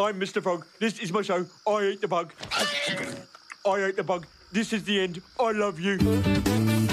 I'm Mr. Frog. This is my show. I ate the bug. I ate the bug. This is the end. I love you.